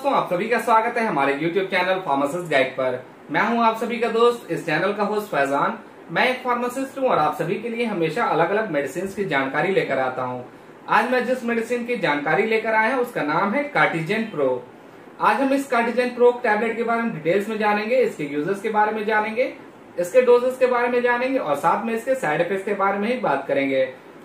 दोस्तों, आप सभी का स्वागत है हमारे YouTube चैनल फार्मासिस्ट गाइड पर। मैं हूँ आप सभी का दोस्त, इस चैनल का होस्ट फैजान। मैं एक फार्मासिस्ट हूँ और आप सभी के लिए हमेशा अलग अलग मेडिसिन की जानकारी लेकर आता हूँ। आज मैं जिस मेडिसिन की जानकारी लेकर आया हूँ, उसका नाम है कार्टिजेन प्रो आज हम इस कार्टिजेन प्रो टैबलेट के बारे में डिटेल्स में जानेंगे, इसके यूज़र्स के बारे में जानेंगे, इसके डोजेस के बारे में जानेंगे और साथ में इसके साइड इफ़ेक्ट के बारे में ही बात करेंगे।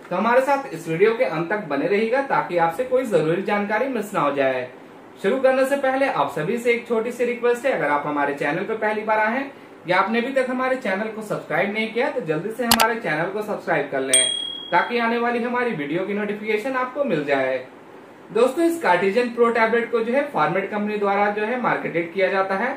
तो हमारे साथ इस वीडियो के अंत तक बने रहिएगा ताकि आपसे कोई ज़रूरी जानकारी मिस ना हो जाए। शुरू करने से पहले आप सभी से एक छोटी सी रिक्वेस्ट है। अगर आप हमारे चैनल पर पहली बार आए हैं, या आपने अभी तक हमारे चैनल को सब्सक्राइब नहीं किया तो जल्दी से हमारे चैनल को सब्सक्राइब कर लें, ताकि आने वाली हमारी वीडियो की नोटिफिकेशन आपको मिल जाए। दोस्तों, इस कार्टिजन प्रो टैबलेट को जो है फार्मेट कंपनी द्वारा जो है मार्केटेड किया जाता है।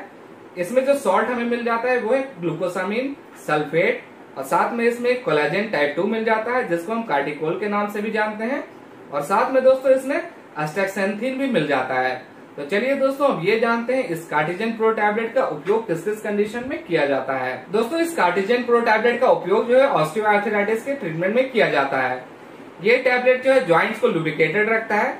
इसमें जो सॉल्ट हमें मिल जाता है, वो है ग्लूकोसामीन सल्फेट और साथ में इसमें कोलाजेन टाइप टू मिल जाता है, जिसको हम कार्टिकोल के नाम से भी जानते हैं। और साथ में दोस्तों, इसमें अस्टेक्सेंथिन भी मिल जाता है। तो चलिए दोस्तों, अब ये जानते हैं इस कार्टिजन प्रो टैबलेट का उपयोग किस किस कंडीशन में किया जाता है। दोस्तों, इस कार्टिजन प्रो टैबलेट का उपयोग जो है ऑस्टियोआर्थराइटिस के ट्रीटमेंट में किया जाता है। ये टैबलेट जो है ज्वाइंट्स को लुब्रिकेटेड रखता है,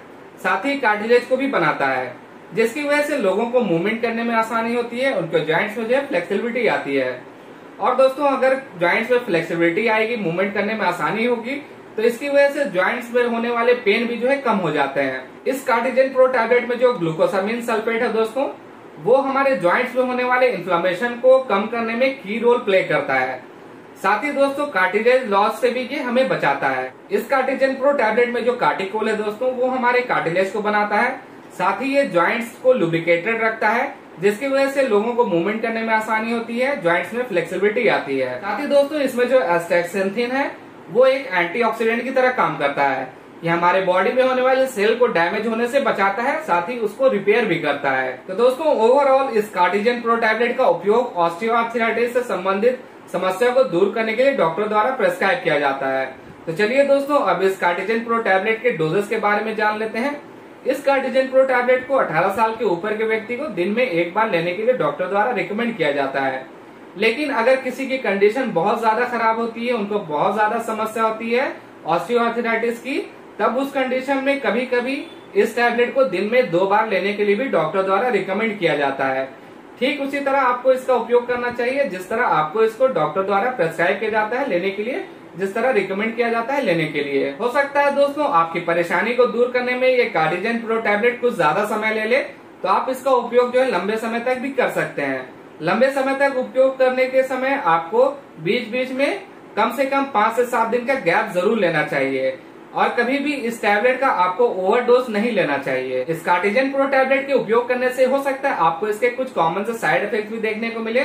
साथ ही कार्टिलेज को भी बनाता है, जिसकी वजह से लोगों को मूवमेंट करने में आसानी होती है, उनके ज्वाइंट्स में जो है फ्लेक्सिबिलिटी आती है। और दोस्तों, अगर ज्वाइंट्स में फ्लेक्सिबिलिटी आएगी मूवमेंट करने में आसानी होगी तो इसकी वजह से ज्वाइंट्स में होने वाले पेन भी जो है कम हो जाते हैं। इस कार्टिजन प्रो टैबलेट में जो ग्लूकोसामिन सल्फेट है दोस्तों, वो हमारे ज्वाइंट्स में होने वाले इन्फ्लामेशन को कम करने में की रोल प्ले करता है। साथ ही दोस्तों कार्टिलेज लॉस से भी ये हमें बचाता है। इस कार्टिजन प्रो टैबलेट में जो कार्टिकोल है दोस्तों, वो हमारे कार्टिलेज को बनाता है। साथ ही ये ज्वाइंट्स को लुब्रिकेटेड रखता है, जिसकी वजह से लोगों को मूवमेंट करने में आसानी होती है ज्वाइंट्स में फ्लेक्सिबिलिटी आती है। साथ ही दोस्तों, इसमें जो एस्टेक्सेंथिन है वो एक एंटीऑक्सीडेंट की तरह काम करता है। यह हमारे बॉडी में होने वाले सेल को डैमेज होने से बचाता है, साथ ही उसको रिपेयर भी करता है। तो दोस्तों ओवरऑल इस कार्टिजन प्रो टैबलेट का उपयोग ऑस्टियोआर्थराइटिस से संबंधित समस्या को दूर करने के लिए डॉक्टर द्वारा प्रेस्क्राइब किया जाता है। तो चलिए दोस्तों, अब इस कार्टिजन प्रो टैबलेट के डोजेस के बारे में जान लेते हैं। इस कार्टिजन प्रो टैबलेट को 18 साल के ऊपर के व्यक्ति को दिन में एक बार लेने के लिए डॉक्टर द्वारा रिकमेंड किया जाता है। लेकिन अगर किसी की कंडीशन बहुत ज़्यादा खराब होती है, उनको बहुत ज़्यादा समस्या होती है ऑस्टियोआर्थराइटिस की, तब उस कंडीशन में कभी कभी इस टैबलेट को दिन में दो बार लेने के लिए भी डॉक्टर द्वारा रिकमेंड किया जाता है। ठीक उसी तरह आपको इसका उपयोग करना चाहिए, जिस तरह आपको इसको डॉक्टर द्वारा प्रेस्क्राइब किया जाता है लेने के लिए, जिस तरह रिकमेंड किया जाता है लेने के लिए। हो सकता है दोस्तों, आपकी परेशानी को दूर करने में ये कार्डिजन प्रो टैबलेट कुछ ज़्यादा समय ले ले तो आप इसका उपयोग जो है लंबे समय तक भी कर सकते हैं। लंबे समय तक उपयोग करने के समय आपको बीच बीच में कम से कम पाँच से सात दिन का गैप ज़रूर लेना चाहिए। और कभी भी इस टैबलेट का आपको ओवरडोज नहीं लेना चाहिए। इस कार्टिजन प्रो टैबलेट के उपयोग करने से हो सकता है आपको इसके कुछ कॉमन से साइड इफ़ेक्ट भी देखने को मिले,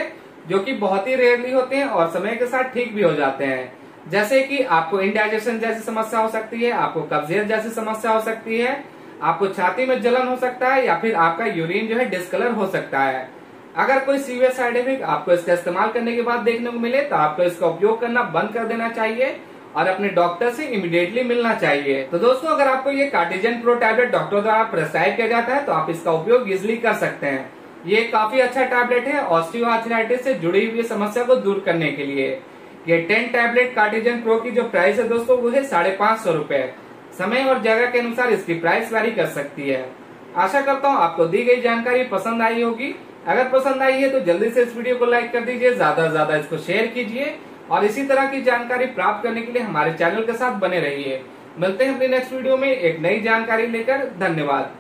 जो कि बहुत ही रेयरली होते हैं और समय के साथ ठीक भी हो जाते हैं। जैसे कि आपको इंडाइजेशन जैसी समस्या हो सकती है, आपको कब्जियत जैसी समस्या हो सकती है, आपको छाती में जलन हो सकता है, या फिर आपका यूरिन जो है डिस्कलर हो सकता है। अगर कोई सीवियर साइड इफ़ेक्ट आपको इसका इस्तेमाल करने के बाद देखने को मिले तो आपको इसका उपयोग करना बंद कर देना चाहिए और अपने डॉक्टर से इमीडिएटली मिलना चाहिए। तो दोस्तों, अगर आपको ये कार्टिजन प्रो टैबलेट डॉक्टर द्वारा प्रेस्क्राइब किया जाता है तो आप इसका उपयोग इजिली कर सकते हैं। ये काफ़ी अच्छा टैबलेट है ऑस्टियोआर्थराइटिस से जुड़ी हुई समस्या को दूर करने के लिए। ये टेन टैबलेट कार्टिजन प्रो की जो प्राइस है दोस्तों, वो है साढ़े पाँच सौ रूपए। समय और जगह के अनुसार इसकी प्राइस वेरी कर सकती है। आशा करता हूँ आपको दी गई जानकारी पसंद आई होगी। अगर पसंद आई है तो जल्दी से इस वीडियो को लाइक कर दीजिए, ज़्यादा से ज़्यादा इसको शेयर कीजिए और इसी तरह की जानकारी प्राप्त करने के लिए हमारे चैनल के साथ बने रहिए। मिलते हैं अपने नेक्स्ट वीडियो में एक नई जानकारी लेकर। धन्यवाद।